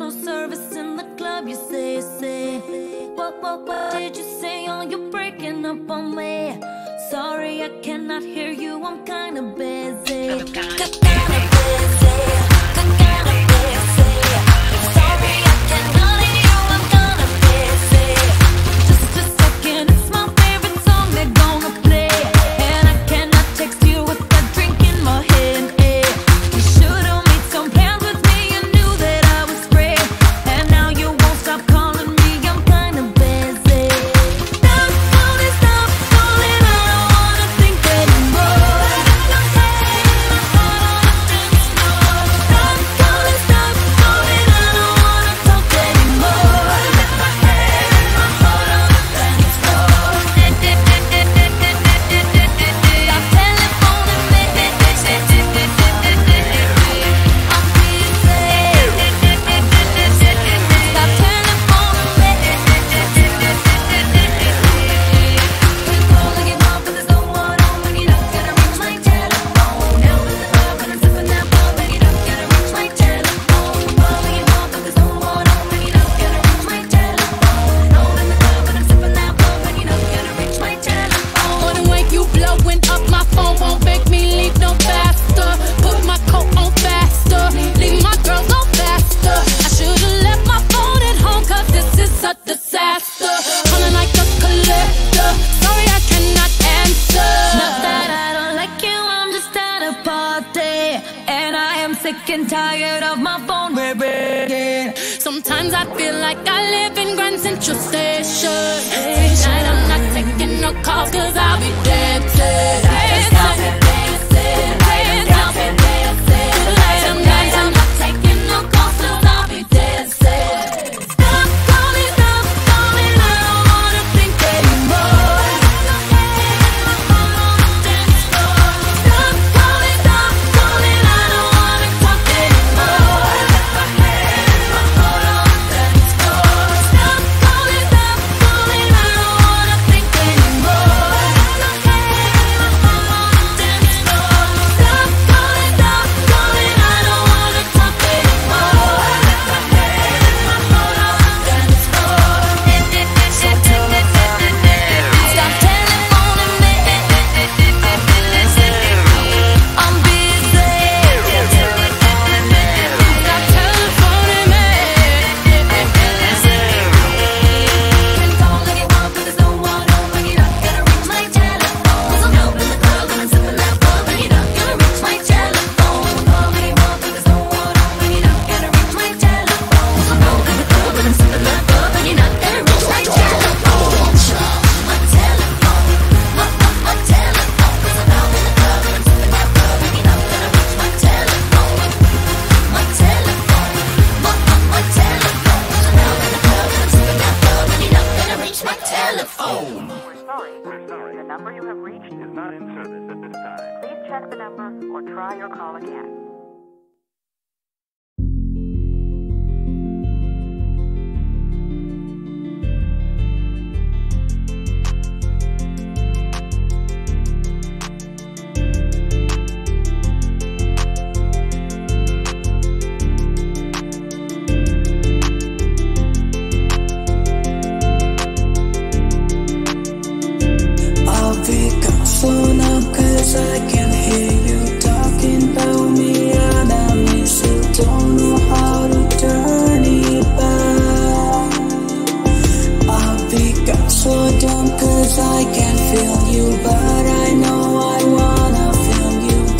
no service in the club, you say, say. What, what, what did you say? Oh, you're breaking up on me. Sorry, I cannot hear you, I'm kinda busy. day, and I am sick and tired of my phone ringing. Sometimes I feel like I live in Grand Central Station. Tonight I'm not taking no calls, cause I'll be dead today.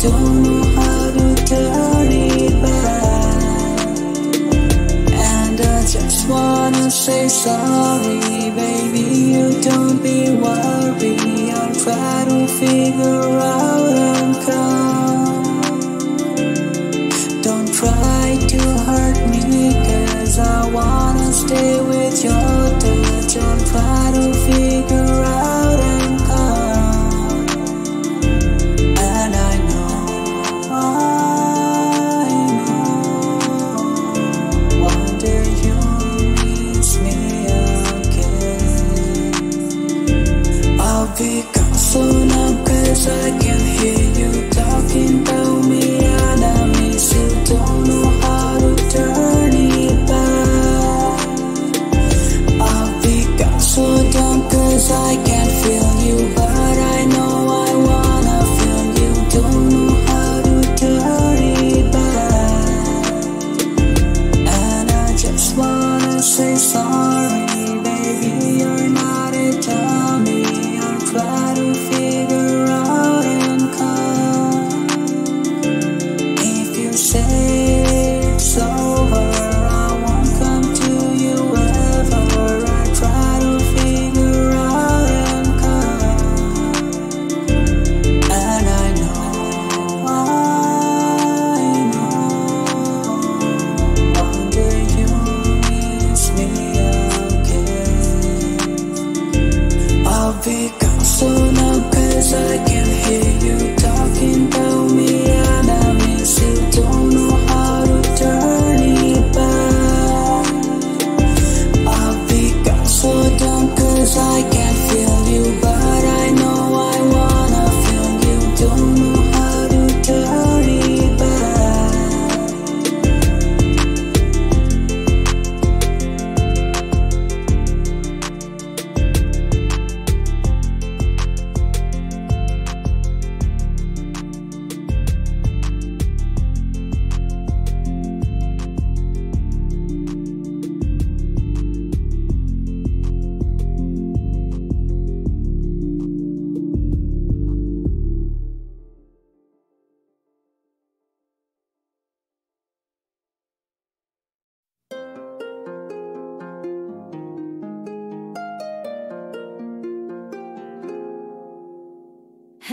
don't know how to turn it back. And I just wanna say sorry, baby. You don't be worried. I'll try to figure out and come. Don't try to hurt me, cause I wanna stay with you.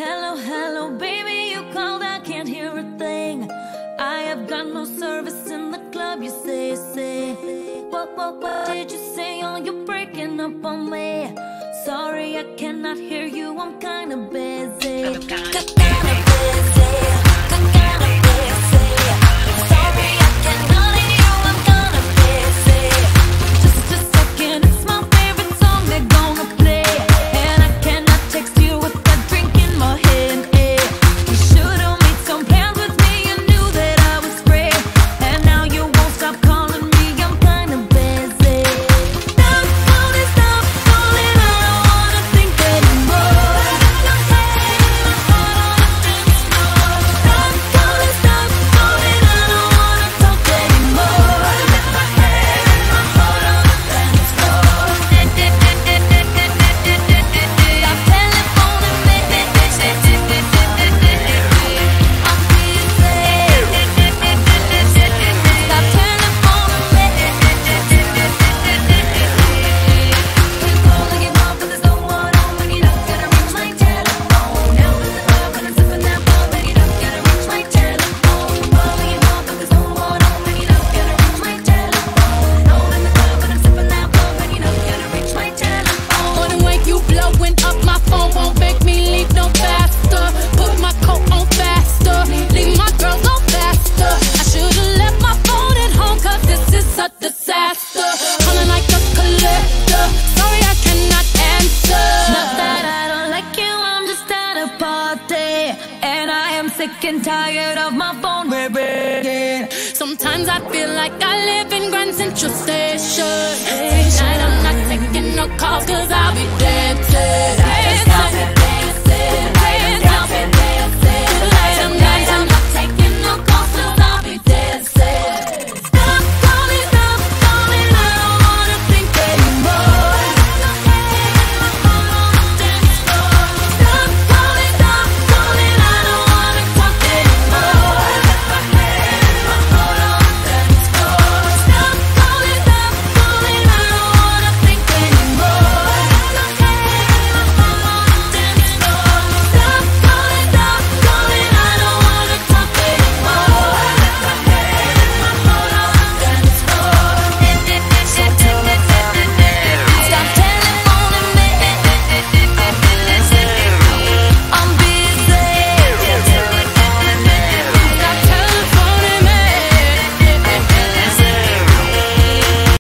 Hello, hello, baby, you called, I can't hear a thing. I have got no service in the club, you say, say. What, what, what did you say? Oh, you're breaking up on me. Sorry, I cannot hear you, I'm kinda busy. I'm kinda busy. sick and tired of my phone ringing. Sometimes I feel like I live in Grand Central Station. Tonight I'm not taking no calls cause I'll be dead today.